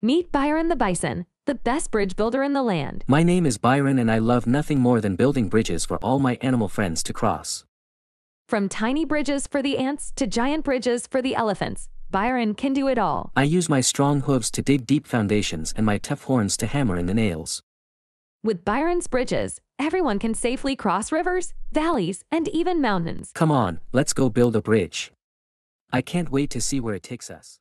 Meet Byron the Bison, the best bridge builder in the land. My name is Byron and I love nothing more than building bridges for all my animal friends to cross. From tiny bridges for the ants to giant bridges for the elephants, Byron can do it all. I use my strong hooves to dig deep foundations and my tough horns to hammer in the nails. With Byron's bridges, everyone can safely cross rivers, valleys, and even mountains. Come on, let's go build a bridge. I can't wait to see where it takes us.